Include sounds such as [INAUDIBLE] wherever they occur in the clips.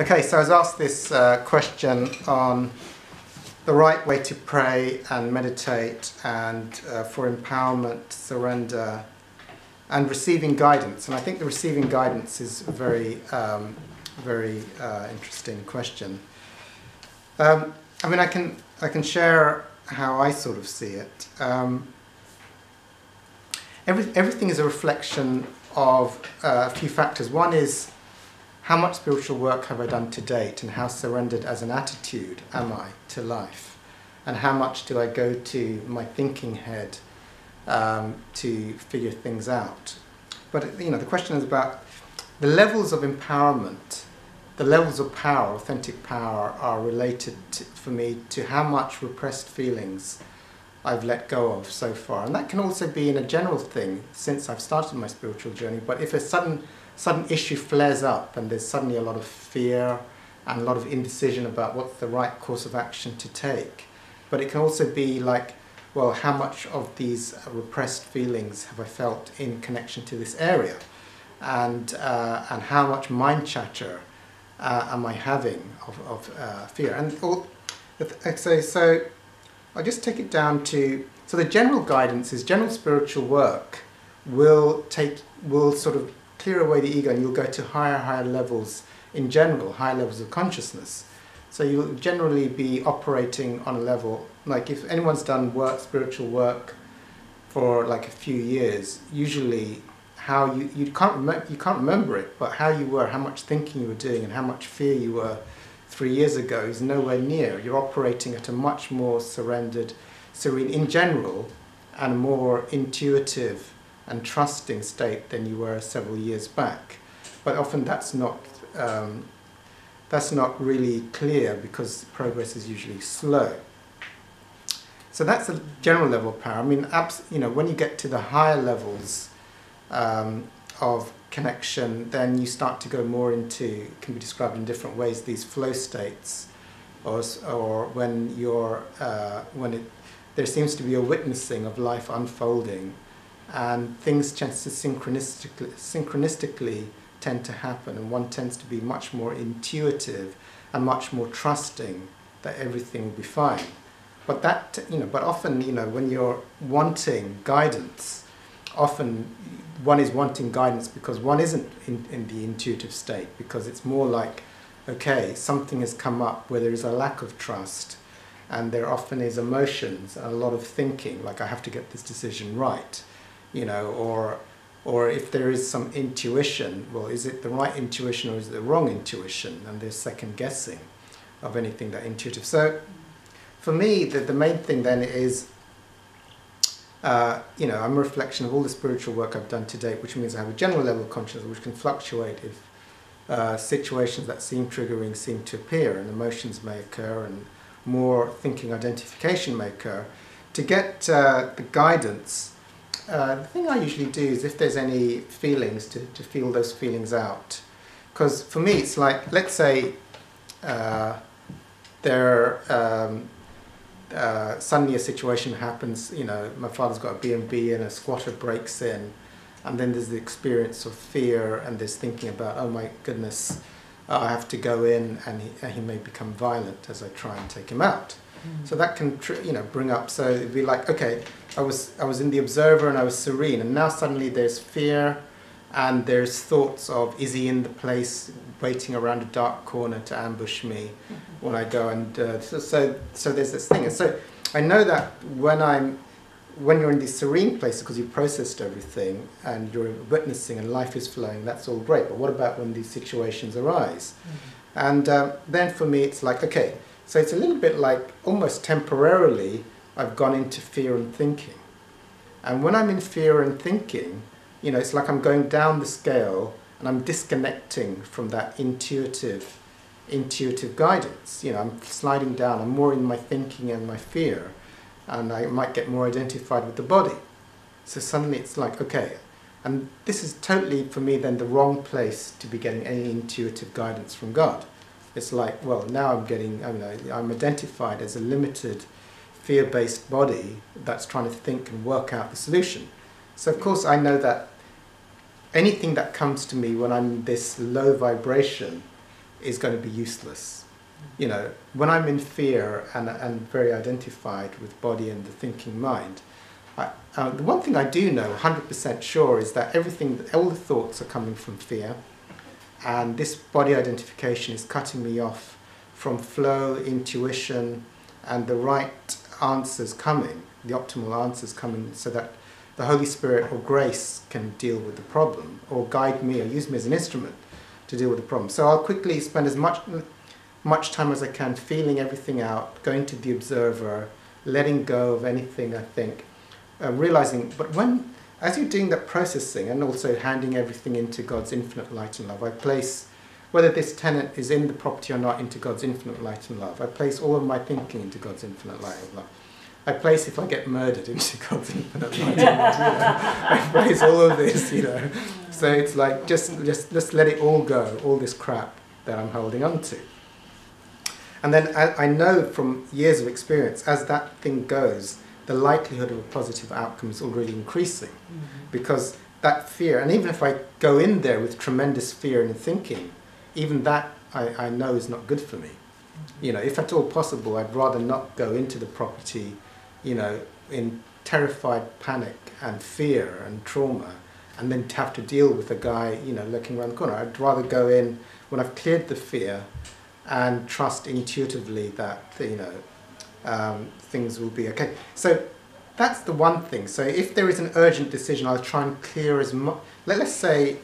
Okay, so I was asked this uh, question on the right way to pray and meditate and uh, for empowerment, surrender, and receiving guidance. And I think the receiving guidance is a very, um, very uh, interesting question. Um, I mean, I can, I can share how I sort of see it. Um, every, everything is a reflection of uh, a few factors. One is how much spiritual work have I done to date and how surrendered as an attitude am I to life? And how much do I go to my thinking head um, to figure things out? But you know, the question is about the levels of empowerment, the levels of power, authentic power, are related to, for me to how much repressed feelings I've let go of so far. And that can also be in a general thing since I've started my spiritual journey. But if a sudden sudden issue flares up and there's suddenly a lot of fear and a lot of indecision about what's the right course of action to take. But it can also be like, well, how much of these repressed feelings have I felt in connection to this area? And, uh, and how much mind chatter uh, am I having of, of uh, fear? And all, so, so I'll just take it down to, so the general guidance is general spiritual work will take, will sort of clear away the ego and you'll go to higher, higher levels in general, higher levels of consciousness. So you'll generally be operating on a level, like if anyone's done work, spiritual work for like a few years, usually how you, you can't remember, you can't remember it, but how you were, how much thinking you were doing and how much fear you were three years ago is nowhere near. You're operating at a much more surrendered, serene in general, and more intuitive and trusting state than you were several years back. But often that's not, um, that's not really clear because progress is usually slow. So that's a general level of power. I mean, you know, when you get to the higher levels um, of connection, then you start to go more into, can be described in different ways, these flow states, or, or when you're, uh, when it, there seems to be a witnessing of life unfolding and things tend to synchronistically, synchronistically tend to happen and one tends to be much more intuitive and much more trusting that everything will be fine. But that you know but often you know when you're wanting guidance often one is wanting guidance because one isn't in, in the intuitive state because it's more like okay something has come up where there is a lack of trust and there often is emotions and a lot of thinking like i have to get this decision right you know, or or if there is some intuition, well, is it the right intuition or is it the wrong intuition? And there's second guessing of anything that intuitive. So for me, the, the main thing then is, uh, you know, I'm a reflection of all the spiritual work I've done to date, which means I have a general level of consciousness which can fluctuate if uh, situations that seem triggering seem to appear and emotions may occur and more thinking identification may occur. To get uh, the guidance uh, the thing I usually do is if there's any feelings, to, to feel those feelings out. Because for me, it's like, let's say uh, there um, uh, suddenly a situation happens, you know, my father's got a B&B and a squatter breaks in, and then there's the experience of fear and there's thinking about, oh my goodness, I have to go in and he, and he may become violent as I try and take him out. So that can, you know, bring up. So it'd be like, okay, I was I was in the observer and I was serene, and now suddenly there's fear, and there's thoughts of is he in the place waiting around a dark corner to ambush me mm-hmm. when I go and uh, so, so so there's this thing. And so I know that when I'm when you're in these serene places because you've processed everything and you're witnessing and life is flowing, that's all great. But what about when these situations arise? Mm-hmm. And um, then for me, it's like, okay, so it's a little bit like almost temporarily I've gone into fear and thinking. And when I'm in fear and thinking, you know, it's like I'm going down the scale and I'm disconnecting from that intuitive intuitive guidance. You know, I'm sliding down, I'm more in my thinking and my fear, and I might get more identified with the body. So suddenly it's like, okay, and this is totally for me then the wrong place to be getting any intuitive guidance from God it's like, well, now I'm getting, I mean, I'm identified as a limited fear-based body that's trying to think and work out the solution. So of course I know that anything that comes to me when I'm this low vibration, is going to be useless. You know, when I'm in fear and, and very identified with body and the thinking mind, I, uh, the one thing I do know 100% sure is that everything, all the thoughts are coming from fear, and this body identification is cutting me off from flow, intuition, and the right answers coming, the optimal answers coming, so that the Holy Spirit or grace can deal with the problem or guide me or use me as an instrument to deal with the problem. So I'll quickly spend as much much time as I can feeling everything out, going to the observer, letting go of anything I think, uh, realizing. But when, as you're doing that processing and also handing everything into God's infinite light and love, I place whether this tenant is in the property or not into God's infinite light and love. I place all of my thinking into God's infinite light and love. I place if I get murdered [LAUGHS] into God's infinite light and love. I place all of this, you know. So it's like just just just let it all go, all this crap that I'm holding on to. And then I, I know from years of experience, as that thing goes, the likelihood of a positive outcome is already increasing mm-hmm. because that fear, and even if I go in there with tremendous fear and thinking, even that I, I know is not good for me. Mm-hmm. You know, if at all possible, I'd rather not go into the property, you know, in terrified panic and fear and trauma, and then have to deal with a guy, you know, looking around the corner. I'd rather go in when I've cleared the fear and trust intuitively that, you know, um, things will be okay. So that's the one thing. So if there is an urgent decision, I'll try and clear as much. Let, us say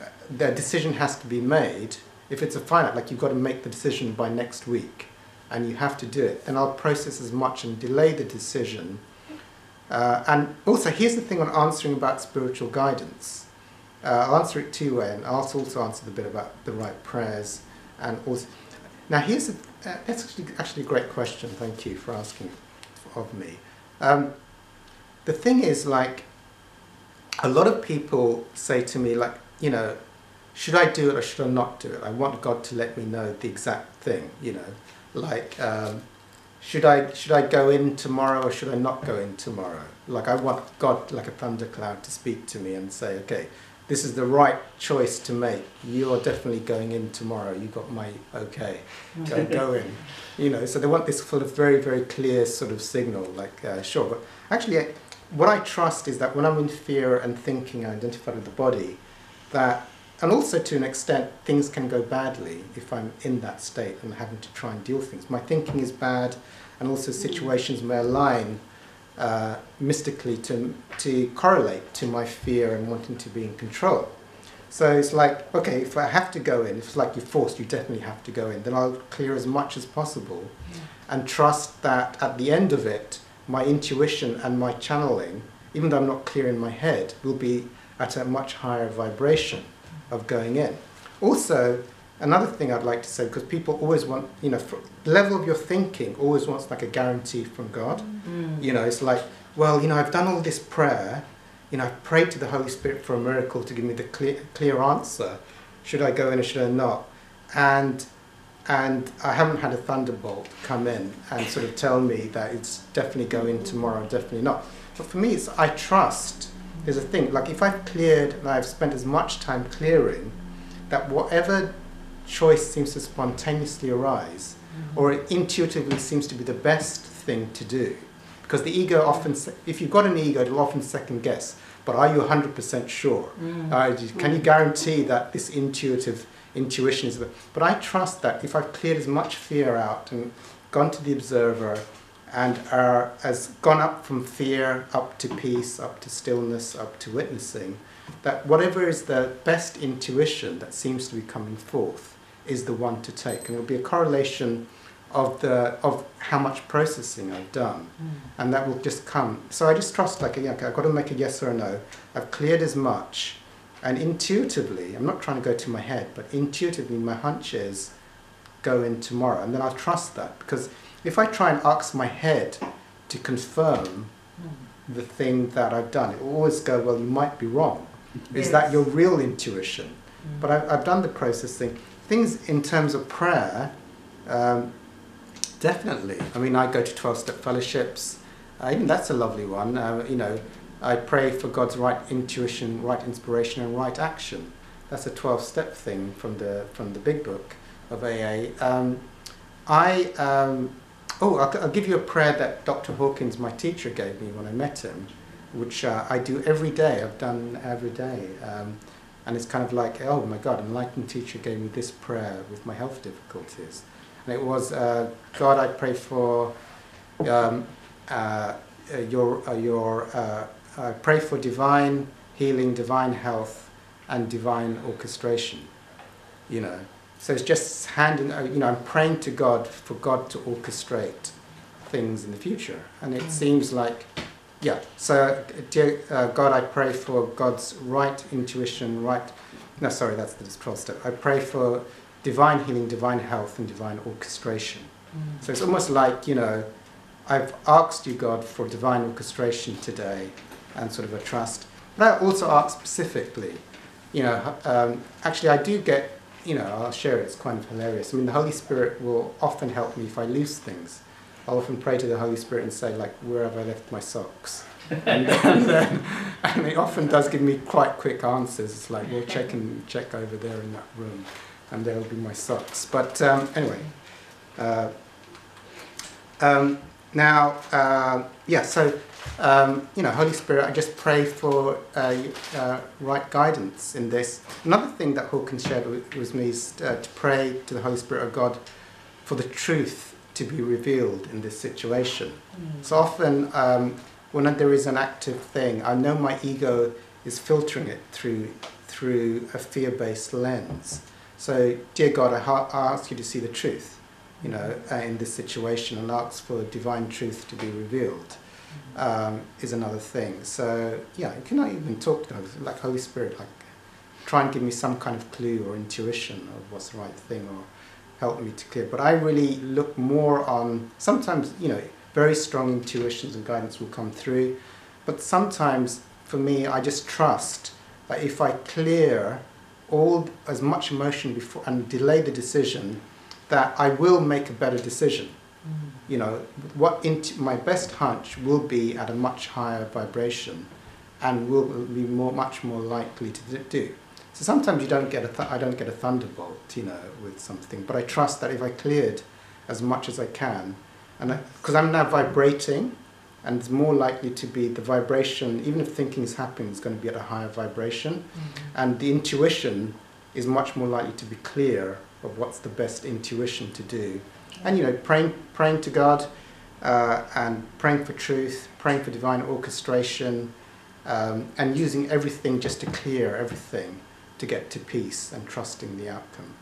uh, the decision has to be made if it's a finite, like you've got to make the decision by next week and you have to do it, then I'll process as much and delay the decision. Uh, and also, here's the thing on answering about spiritual guidance. Uh, I'll answer it two ways, and I'll also answer the bit about the right prayers. And also, now here's uh, that's actually, actually a great question. Thank you for asking of me. Um, the thing is, like, a lot of people say to me, like, you know, should I do it or should I not do it? I want God to let me know the exact thing, you know, like um, should I should I go in tomorrow or should I not go in tomorrow? Like I want God like a thundercloud to speak to me and say, okay, this is the right choice to make. You are definitely going in tomorrow. You got my okay, go, go in. [LAUGHS] You know, so they want this sort of very very clear sort of signal, like uh, sure. But actually, what I trust is that when I'm in fear and thinking, I identify with the body, that and also to an extent things can go badly if I'm in that state and having to try and deal with things. My thinking is bad and also situations may align uh, mystically to, to correlate to my fear and wanting to be in control. So it's like, okay, if I have to go in, if it's like you're forced, you definitely have to go in, then I'll clear as much as possible yeah. and trust that at the end of it, my intuition and my channeling, even though I'm not clear in my head, will be at a much higher vibration of going in. Also, another thing I'd like to say, because people always want, you know, the level of your thinking always wants like a guarantee from God. Mm. You know, it's like, well, you know, I've done all this prayer, you know, I've prayed to the Holy Spirit for a miracle to give me the clear, clear answer. Should I go in or should I not? And and I haven't had a thunderbolt come in and sort of tell me that it's definitely going tomorrow, definitely not. But for me, it's I trust there's a thing like if I've cleared and I've spent as much time clearing that whatever choice seems to spontaneously arise mm-hmm. or it intuitively seems to be the best thing to do because the ego often if you've got an ego it'll often second guess but are you 100% sure mm. uh, can you guarantee that this intuitive intuition is but i trust that if i've cleared as much fear out and gone to the observer and are, has gone up from fear up to peace, up to stillness, up to witnessing, that whatever is the best intuition that seems to be coming forth is the one to take. And it will be a correlation of the of how much processing I've done, mm. and that will just come. So I just trust like yeah, okay, I've got to make a yes or a no. I've cleared as much, and intuitively, I'm not trying to go to my head, but intuitively, my hunch is go in tomorrow, and then I'll trust that because if I try and ask my head to confirm mm. the thing that I've done, it will always go, well, you might be wrong. Is yes. that your real intuition? Mm. But I've, I've, done the process thing. Things in terms of prayer, um, definitely. I mean, I go to 12 step fellowships. Uh, even that's a lovely one. Uh, you know, I pray for God's right intuition, right inspiration, and right action. That's a 12 step thing from the, from the big book. of AA. Um, I, um, oh, I'll, I'll, give you a prayer that Dr. Hawkins, my teacher, gave me when I met him, which uh, I do every day. I've done every day. Um, and it's kind of like, oh my God, an enlightened teacher gave me this prayer with my health difficulties. And it was, uh, God, I pray for um, uh, your, uh, your uh, I pray for divine healing, divine health, and divine orchestration. You know, so it's just handing, uh, you know, I'm praying to God for God to orchestrate things in the future. And it mm. seems like, yeah, so dear uh, God, I pray for God's right intuition, right, no, sorry, that's the 12 step. I pray for divine healing, divine health, and divine orchestration. Mm. So it's almost like, you know, I've asked you, God, for divine orchestration today and sort of a trust. But I also ask specifically, you know, um, actually, I do get you know, I'll share it, it's kind of hilarious. I mean, the Holy Spirit will often help me if I lose things. I'll often pray to the Holy Spirit and say, like, where have I left my socks? and, [LAUGHS] and, then, and it often does give me quite quick answers. It's like, well, check and check over there in that room, and there will be my socks. But um, anyway, uh, um, now, uh, yeah, so um, you know, Holy Spirit, I just pray for uh, uh, right guidance in this. Another thing that Hawkins shared with, with me is uh, to pray to the Holy Spirit of God for the truth to be revealed in this situation. Mm. So often, um, when there is an active thing, I know my ego is filtering it through through a fear-based lens. So, dear God, I, ha- I ask you to see the truth, you know, uh, in this situation, and ask for divine truth to be revealed um, is another thing. So yeah, you cannot even talk to God, like Holy Spirit, like try and give me some kind of clue or intuition of what's the right thing or help me to clear. But I really look more on sometimes, you know, very strong intuitions and guidance will come through. But sometimes for me, I just trust that if I clear all as much emotion before and delay the decision, that I will make a better decision mm. you know, what my best hunch will be at a much higher vibration and will be more, much more likely to do. So sometimes you don't get a I don't get a thunderbolt, you know, with something, but I trust that if I cleared as much as I can, and because I'm now vibrating, and it's more likely to be the vibration, even if thinking is happening, is going to be at a higher vibration, mm-hmm. and the intuition is much more likely to be clear of what's the best intuition to do. And you know, praying, praying to God uh, and praying for truth, praying for divine orchestration, um, and using everything just to clear everything to get to peace and trusting the outcome.